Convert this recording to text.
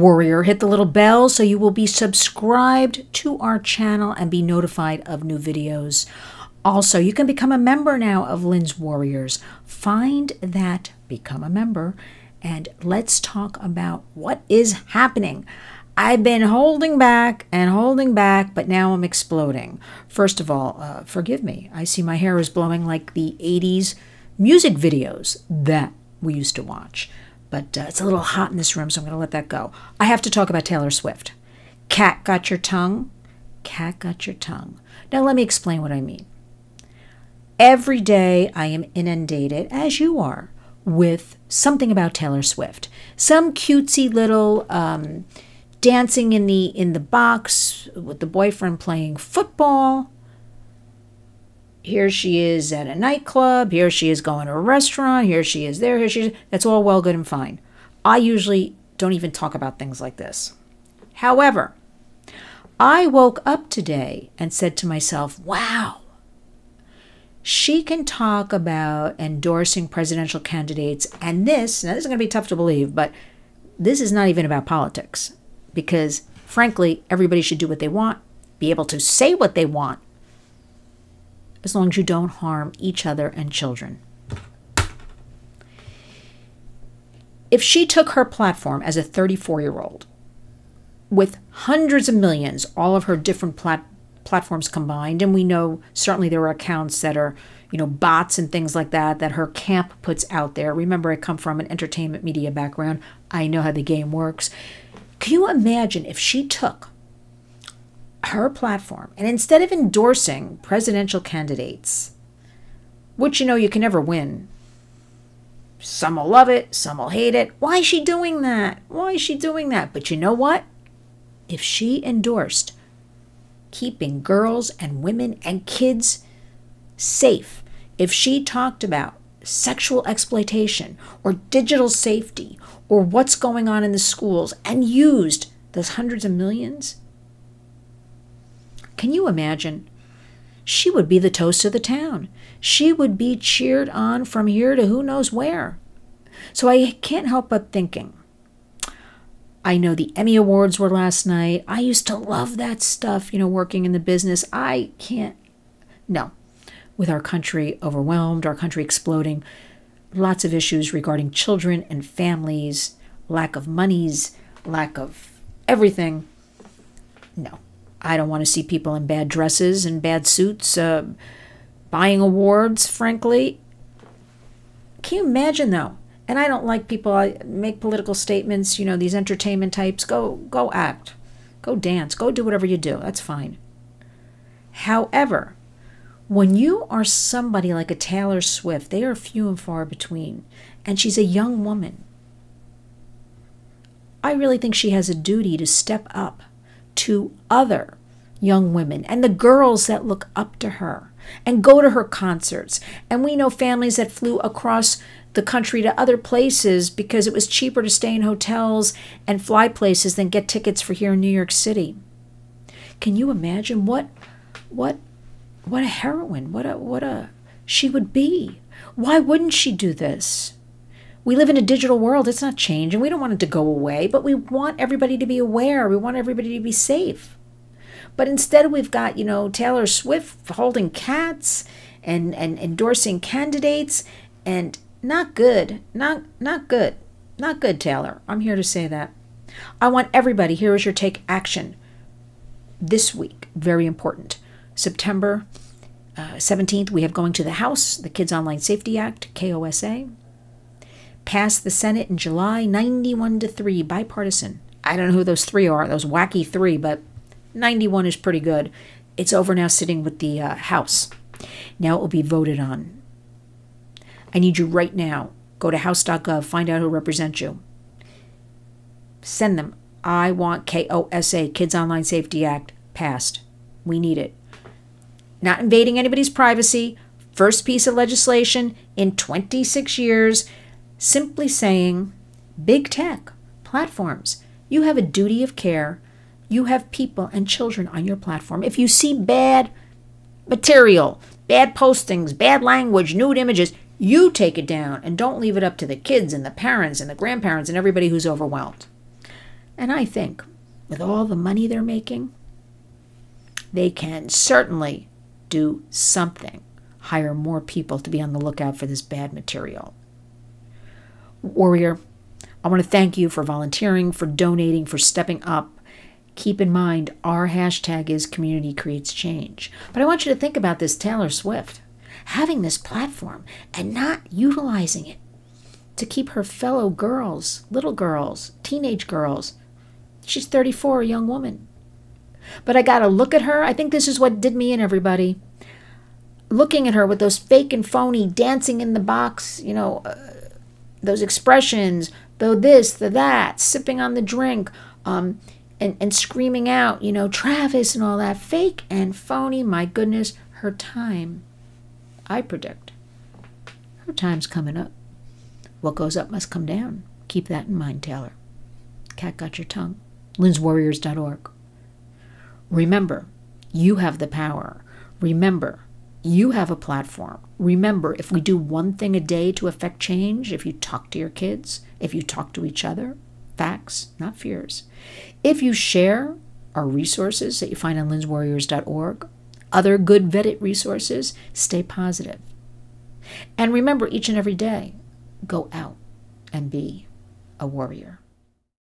warrior, hit the little bell so you will be subscribed to our channel and be notified of new videos. Also, you can become a member now of Lynn's Warriors. Find that, become a member, and let's talk about what is happening. I've been holding back and holding back, but now I'm exploding. First of all, uh, forgive me. I see my hair is blowing like the 80s music videos that we used to watch. But uh, it's a little hot in this room, so I'm going to let that go. I have to talk about Taylor Swift. Cat got your tongue? Cat got your tongue. Now, let me explain what I mean. Every day I am inundated, as you are, with something about Taylor Swift. Some cutesy little um, dancing in the in the box with the boyfriend playing football. Here she is at a nightclub. Here she is going to a restaurant. Here she is there. Here she is. That's all well, good, and fine. I usually don't even talk about things like this. However, I woke up today and said to myself, wow, she can talk about endorsing presidential candidates. And this, now this is going to be tough to believe, but this is not even about politics because, frankly, everybody should do what they want, be able to say what they want, as long as you don't harm each other and children. If she took her platform as a 34 year old with hundreds of millions, all of her different plat- platforms combined. And we know certainly there are accounts that are, you know, bots and things like that that her camp puts out there. Remember, I come from an entertainment media background. I know how the game works. Can you imagine if she took her platform and instead of endorsing presidential candidates, which you know you can never win, some will love it, some will hate it. Why is she doing that? Why is she doing that? But you know what? If she endorsed keeping girls and women and kids safe. If she talked about sexual exploitation or digital safety or what's going on in the schools and used those hundreds of millions, can you imagine? She would be the toast of the town. She would be cheered on from here to who knows where. So I can't help but thinking I know the Emmy Awards were last night. I used to love that stuff, you know, working in the business. I can't, no. With our country overwhelmed, our country exploding, lots of issues regarding children and families, lack of monies, lack of everything. No, I don't want to see people in bad dresses and bad suits uh, buying awards, frankly. Can you imagine, though? and I don't like people I make political statements, you know, these entertainment types. Go go act. Go dance. Go do whatever you do. That's fine. However, when you are somebody like a Taylor Swift, they are few and far between, and she's a young woman. I really think she has a duty to step up to other young women and the girls that look up to her and go to her concerts. And we know families that flew across the country to other places because it was cheaper to stay in hotels and fly places than get tickets for here in New York City. Can you imagine what what what a heroine, what a what a she would be? Why wouldn't she do this? We live in a digital world. It's not changing. We don't want it to go away, but we want everybody to be aware. We want everybody to be safe. But instead, we've got, you know, Taylor Swift holding cats and, and endorsing candidates and not good. Not not good. Not good, Taylor. I'm here to say that. I want everybody, here is your take action. This week, very important. September uh, 17th, we have going to the House, the Kids Online Safety Act, KOSA. Passed the Senate in July, 91 to 3, bipartisan. I don't know who those three are, those wacky three, but 91 is pretty good. It's over now, sitting with the uh, House. Now it will be voted on. I need you right now. Go to house.gov, find out who represents you. Send them. I want KOSA, Kids Online Safety Act, passed. We need it. Not invading anybody's privacy. First piece of legislation in 26 years. Simply saying, big tech, platforms, you have a duty of care. You have people and children on your platform. If you see bad material, bad postings, bad language, nude images, you take it down and don't leave it up to the kids and the parents and the grandparents and everybody who's overwhelmed. And I think with all the money they're making, they can certainly do something, hire more people to be on the lookout for this bad material. Warrior, I want to thank you for volunteering, for donating, for stepping up. Keep in mind, our hashtag is community creates change. But I want you to think about this Taylor Swift having this platform and not utilizing it to keep her fellow girls, little girls, teenage girls. She's 34, a young woman. But I got to look at her. I think this is what did me in, everybody. Looking at her with those fake and phony dancing in the box, you know, uh, those expressions, though this, the that, sipping on the drink, um, and, and screaming out, you know, Travis and all that, fake and phony. My goodness, her time, I predict, her time's coming up. What goes up must come down. Keep that in mind, Taylor. Cat got your tongue. Lynn'sWarriors.org. Remember, you have the power. Remember, you have a platform. Remember, if we do one thing a day to affect change, if you talk to your kids, if you talk to each other, facts, not fears. If you share our resources that you find on lynnswarriors.org, other good vetted resources, stay positive. And remember each and every day, go out and be a warrior.